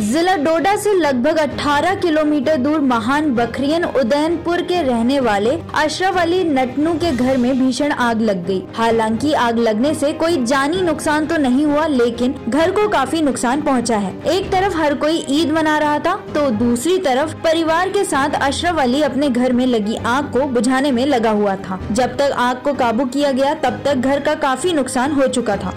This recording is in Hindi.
जिला डोडा से लगभग 18 किलोमीटर दूर महान बखरियन उदयनपुर के रहने वाले अशरफ अली नटनू के घर में भीषण आग लग गई। हालाँकि आग लगने से कोई जानी नुकसान तो नहीं हुआ, लेकिन घर को काफ़ी नुकसान पहुँचा है। एक तरफ़ हर कोई ईद मना रहा था तो दूसरी तरफ़ परिवार के साथ अशरफ अली अपने घर में लगी आग को बुझाने में लगा हुआ था। जब तक आग को काबू किया गया, तब तक घर का काफ़ी नुकसान हो चुका था।